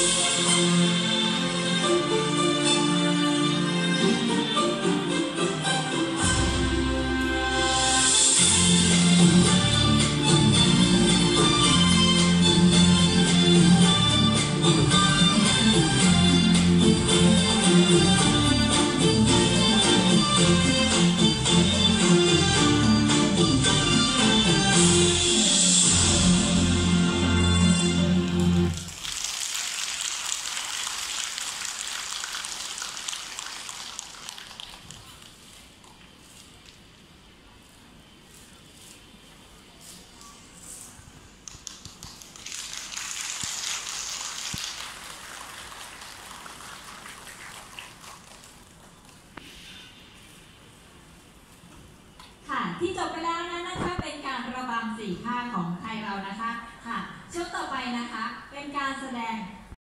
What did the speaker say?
Música ที่จบไปแล้วนั้นนะคะเป็นการระบำสี่ภาคของไทยเรานะคะค่ะช่วงต่อไปนะคะเป็นการแสดง